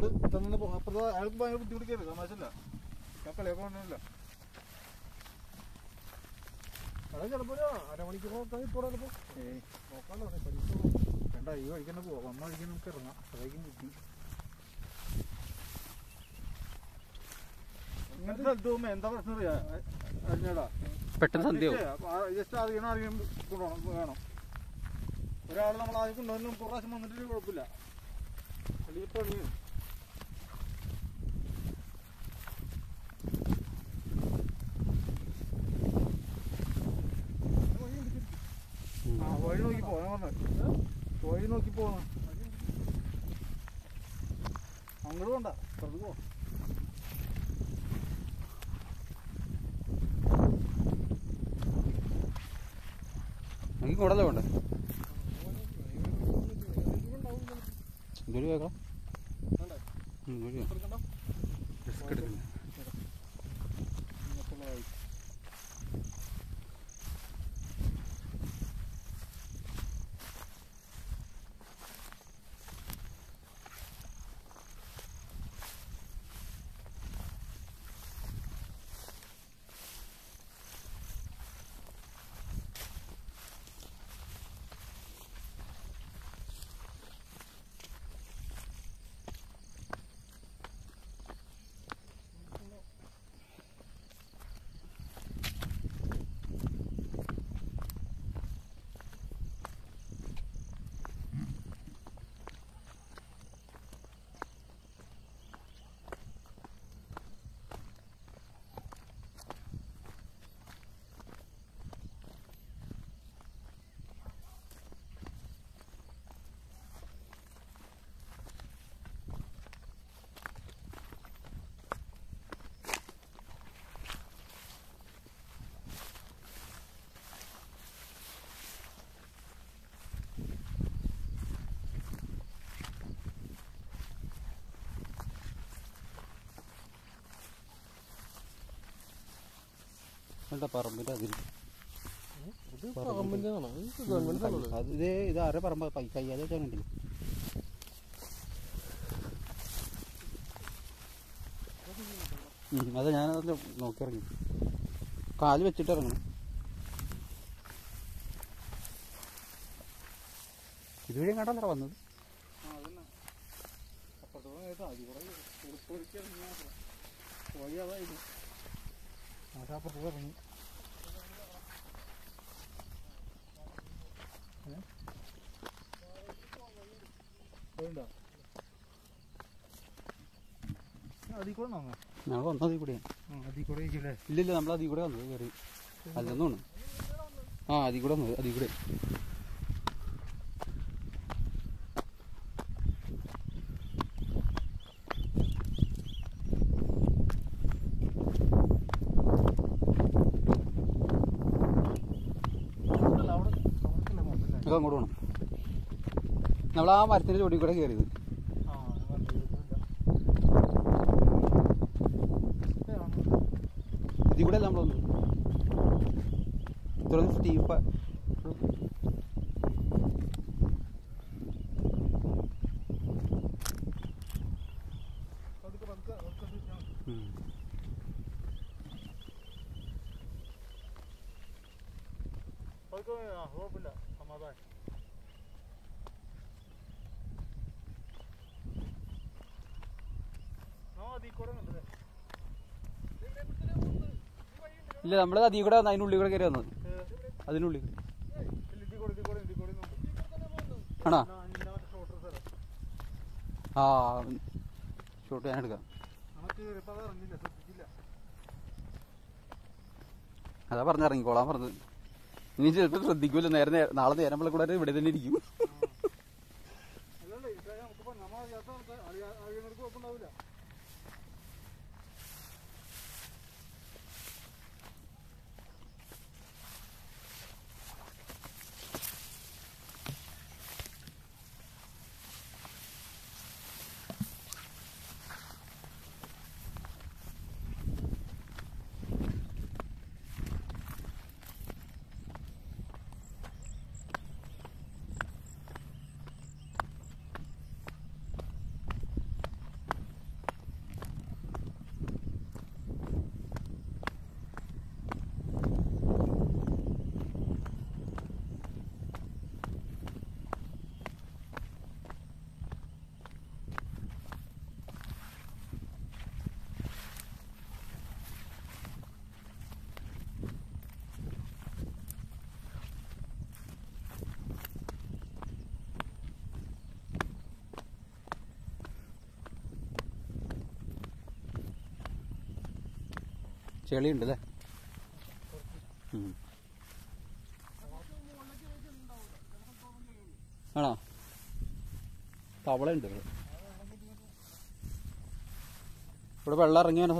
ഒരുപാട് തന്നെ അപ്പുറത്തെ അയാൾക്ക് ഭയങ്കര ബുദ്ധിമുട്ടിക്കരുത് തമാശല്ല ഞാൻ കളിയൊക്കെ അത് ചിലപ്പോ ഒരു അരമണിക്കൂർ നോക്കാൻ ഇപ്പോൾ നോക്കാമല്ലോ പരീക്ഷ വേണ്ട ഈ വഴിക്ക് തന്നെ പോവാം. വന്ന വഴിക്ക് നമുക്ക് ഇറങ്ങാം. അതായിരിക്കും ബുദ്ധി. ഇങ്ങനത്തെ സ്ഥലത്ത് പോകുമ്പോ എന്താ പ്രശ്നം അറിയാ? അറിഞ്ഞടാ പെട്ടെന്ന് സന്ധ്യ ജസ്റ്റ് അറിയണം അറിയാൻ കൊണ്ടുപോകണം വേണം. ഒരാൾ നമ്മൾ ആദ്യം കൊണ്ടുവന്ന് പ്രാവശ്യം വന്നിട്ട് കുഴപ്പമില്ല. അല്ലെങ്കിൽ ആ പോകാൻ പറഞ്ഞത് വഴി നോക്കി പോകണം അങ്ങോട്ട് പോണ്ട പുറത്ത് പോ എനിക്ക് കൂടല്ലേ വേണ്ടേ കേൾക്കാം റിസ്ക് എന്താ പറമ്പിന്റെ അതിൽ അത് ഇത് ആരെ പറമ്പ കയ്യാതെ വെച്ചാൽ അതെ ഞാനതിൽ നോക്കി ഇറങ്ങി കാൽ വെച്ചിട്ട് ഇറങ്ങണം. ഇതുവഴി കണ്ടല്ലോ വന്നത്. അപ്പുറത്തോളം കേട്ടോ. അതിവിടെ കൂടെ ഇറങ്ങിയാ വഴി അതായിരുന്നു ആ അപ്പുറത്തോടെ ഇറങ്ങി പോയിണ്ടോ അതിൽ കൂടെ നോങ്ങാം ഞങ്ങൾ വന്നത് അതിൽ കൂടെയാണ് അതിൽ കൂടെ ഇല്ലില്ല നമ്മൾ അതിൽ കൂടെ വന്നത് കയറി അല്ലെന്നാണ്. ആ അതി കൂടെ വന്നത് അതിൽ കൂടെ നമുക്ക് അങ്ങോട്ട് പോകണം നമ്മൾ ആ മരത്തിന്റെ ചോടി കൂടെ കയറിയത് ഇതിൽ കൂടെ അല്ല നമ്മൾ വന്നത് ഇത്രയും സ്റ്റീപ്പ് പതുക്കെ കണ്ടല്ലേ ഇല്ല നമ്മൾ അതീ കൂടെ വന്ന് അതിനുള്ളിൽ കൂടെ കയറി വന്നത് അതിനുള്ളിൽ. ആണോ? ആ ഷോട്ട് ഞാൻ എടുക്കാം. അതാ പറഞ്ഞിറങ്ങിക്കോളാൻ പറഞ്ഞത് ഇനി ചിലപ്പോൾ ശ്രദ്ധിക്കൂല. നേരെ നാളെ നേരം നമ്മളെ കൂടെ ഇവിടെ തന്നെ ഇരിക്കും. ചെളിയുണ്ട് അല്ലേ. ആണോ? തവളയുണ്ട് ഇവിടെ. ഇവിടെ വെള്ളം ഇറങ്ങി വന്ന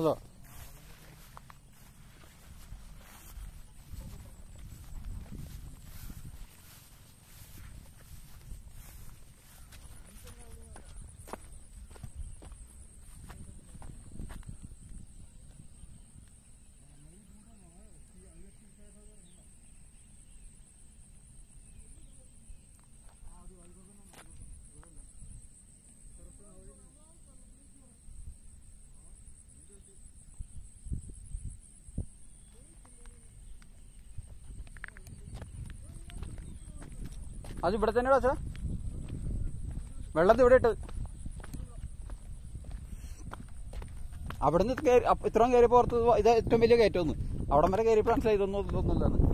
അത് ഇവിടെ തന്നെ ഇടാ വെള്ളത്തിൽ ഇവിടെ ഇട്ട് അവിടുന്ന് ഇത്രയും കയറി പുറത്ത് ഇത് ഏറ്റവും വലിയ കയറ്റമൊന്നും അവിടം വരെ കയറിയപ്പോൾ മനസ്സിലായി ഇതൊന്നും